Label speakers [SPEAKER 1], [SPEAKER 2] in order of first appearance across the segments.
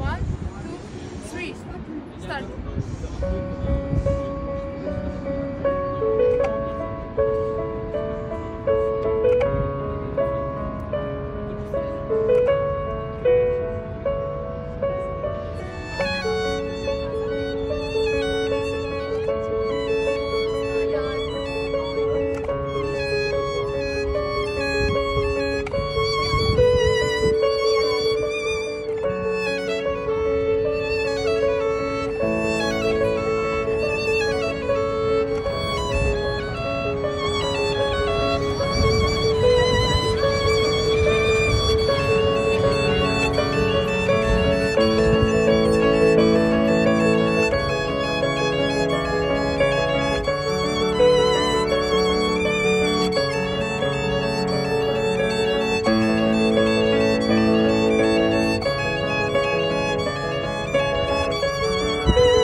[SPEAKER 1] One, two, three, start.
[SPEAKER 2] Thank you.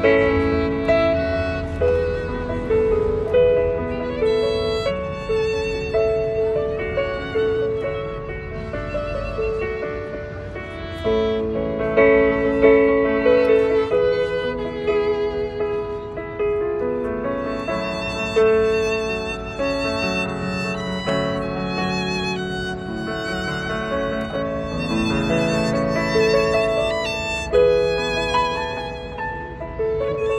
[SPEAKER 3] Thank you. Thank you.